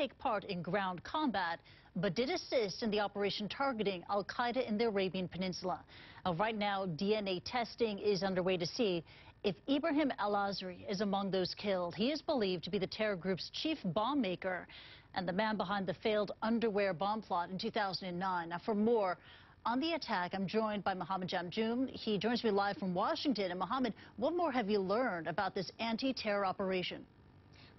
take part in ground combat, but did assist in the operation targeting Al Qaeda in the Arabian Peninsula. Uh, right now, DNA testing is underway to see if Ibrahim Al Asiri is among those killed. He is believed to be the terror group's chief bomb maker and the man behind the failed underwear bomb plot in 2009. Now, for more, on the attack, I'm joined by Mohammed Jamjoom. He joins me live from Washington. And Mohammed, what more have you learned about this anti-terror operation?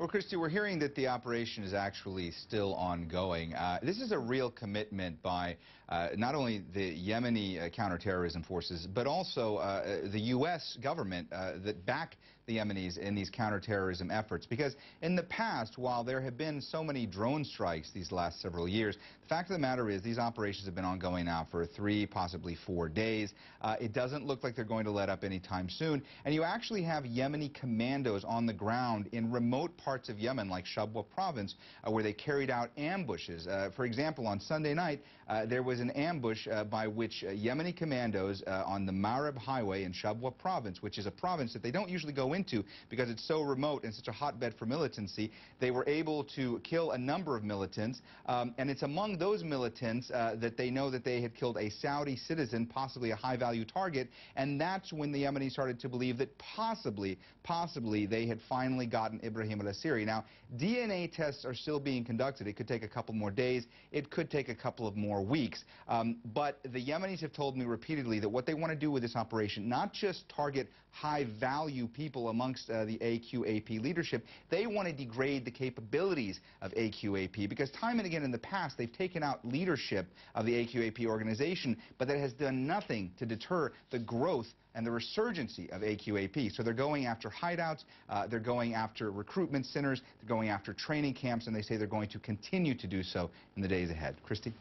Well, Kristie, we're hearing that the operation is actually still ongoing. Uh, this is a real commitment by uh, not only the Yemeni uh, counterterrorism forces, but also uh, the U.S. government uh, that back the Yemenis in these counterterrorism efforts. Because in the past, while there have been so many drone strikes these last several years, the fact of the matter is these operations have been ongoing now for three, possibly four days. Uh, it doesn't look like they're going to let up anytime soon. And you actually have Yemeni commandos on the ground in remote parts parts of Yemen, like Shabwa province, uh, where they carried out ambushes. Uh, for example, on Sunday night, uh, there was an ambush uh, by which Yemeni commandos on the Marib Highway in Shabwa province, which is a province that they don't usually go into because it's so remote and such a hotbed for militancy, they were able to kill a number of militants. Um, and it's among those militants that they know that they had killed a Saudi citizen, possibly a high-value target. And that's when the Yemenis started to believe that possibly, possibly they had finally gotten Ibrahim al Asiri. Now, DNA tests are still being conducted. It could take a couple more days. It could take a couple of more weeks. Um, but the Yemenis have told me repeatedly that what they want to do with this operation, not just target high-value people amongst uh, the AQAP leadership, they want to degrade the capabilities of AQAP because time and again in the past they've taken out leadership of the AQAP organization, but that has done nothing to deter the growth and the resurgency of AQAP. So they're going after hideouts, uh, they're going after recruitment centers, they're going after training camps, and they say they're going to continue to do so in the days ahead. Kristie?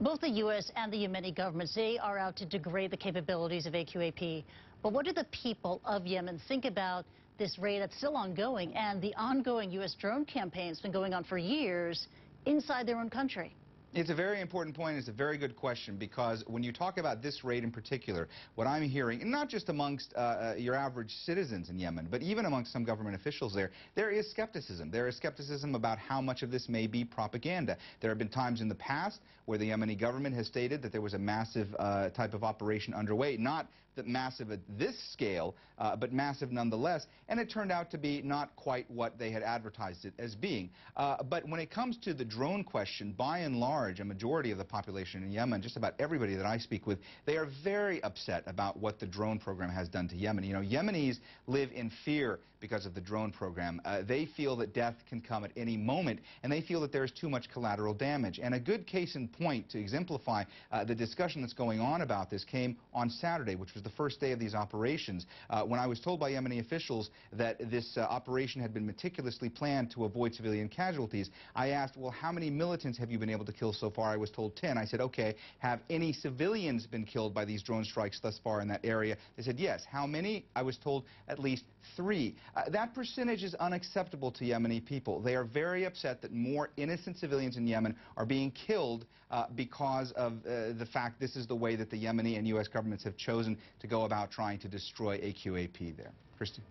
Both the U.S. and the Yemeni governments, they are out to degrade the capabilities of AQAP. But what do the people of Yemen think about this raid that's still ongoing and the ongoing U.S. drone campaign that's been going on for years inside their own country? It's a very important point. It's a very good question because when you talk about this raid in particular, what I'm hearing, and not just amongst uh, uh, your average citizens in Yemen, but even amongst some government officials there, there is skepticism. There is skepticism about how much of this may be propaganda. There have been times in the past where the Yemeni government has stated that there was a massive uh, type of operation underway, not that massive at this scale, uh, but massive nonetheless, and it turned out to be not quite what they had advertised it as being. Uh, but when it comes to the drone question, by and large, a majority of the population in Yemen, just about everybody that I speak with, they are very upset about what the drone program has done to Yemen. You know, Yemenis live in fear because of the drone program. Uh, they feel that death can come at any moment, and they feel that there is too much collateral damage. And a good case in point to exemplify uh, the discussion that's going on about this came on Saturday, which was the first day of these operations, uh, when I was told by Yemeni officials that this uh, operation had been meticulously planned to avoid civilian casualties. I asked, well, how many militants have you been able to kill so far. I was told 10. I said, okay, have any civilians been killed by these drone strikes thus far in that area? They said, yes. How many? I was told at least three. Uh, that percentage is unacceptable to Yemeni people. They are very upset that more innocent civilians in Yemen are being killed uh, because of uh, the fact this is the way that the Yemeni and U.S. governments have chosen to go about trying to destroy AQAP there. Christy?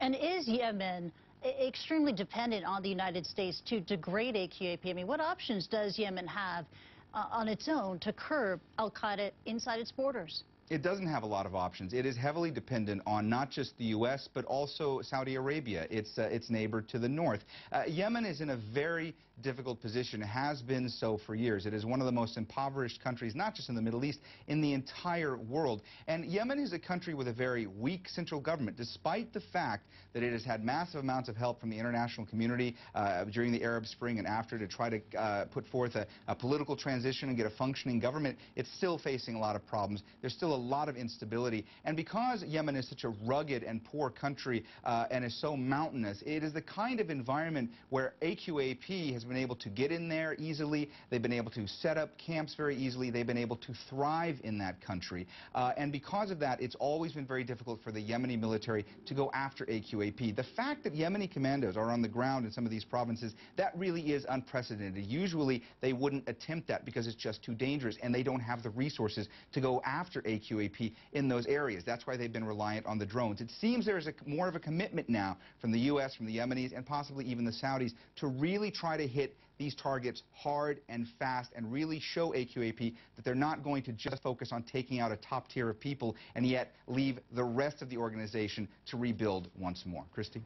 And is Yemen extremely dependent on the United States to degrade AQAP. I mean, what options does Yemen have uh, on its own to curb al-Qaeda inside its borders? It doesn't have a lot of options. It is heavily dependent on not just the U.S., but also Saudi Arabia, its, uh, its neighbor to the north. Uh, Yemen is in a very difficult position, has been so for years. It is one of the most impoverished countries, not just in the Middle East, in the entire world. And Yemen is a country with a very weak central government, despite the fact that it has had massive amounts of help from the international community uh, during the Arab Spring and after to try to uh, put forth a, a political transition and get a functioning government. It's still facing a lot of problems. There's still a lot of instability. And because Yemen is such a rugged and poor country uh, and is so mountainous, it is the kind of environment where AQAP has been able to get in there easily. They've been able to set up camps very easily. They've been able to thrive in that country. Uh, and because of that, it's always been very difficult for the Yemeni military to go after AQAP. The fact that Yemeni commandos are on the ground in some of these provinces, that really is unprecedented. Usually, they wouldn't attempt that because it's just too dangerous, and they don't have the resources to go after AQAP. AQAP in those areas. That's why they've been reliant on the drones. It seems there's a, more of a commitment now from the U.S., from the Yemenis, and possibly even the Saudis to really try to hit these targets hard and fast and really show AQAP that they're not going to just focus on taking out a top tier of people and yet leave the rest of the organization to rebuild once more. Kristie?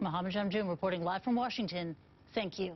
Mohammed Jamjoom reporting live from Washington. Thank you.